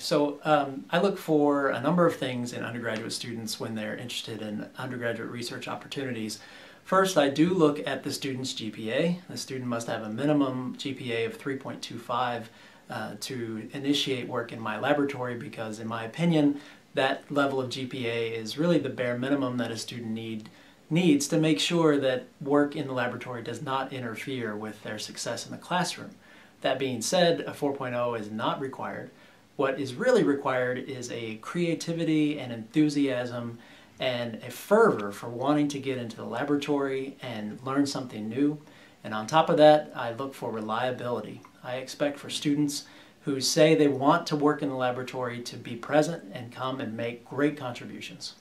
So um, I look for a number of things in undergraduate students when they're interested in undergraduate research opportunities. First, I do look at the student's GPA. The student must have a minimum GPA of 3.25 uh, to initiate work in my laboratory because in my opinion, that level of GPA is really the bare minimum that a student need, needs to make sure that work in the laboratory does not interfere with their success in the classroom. That being said, a 4.0 is not required. What is really required is a creativity and enthusiasm and a fervor for wanting to get into the laboratory and learn something new. And on top of that, I look for reliability. I expect for students who say they want to work in the laboratory to be present and come and make great contributions.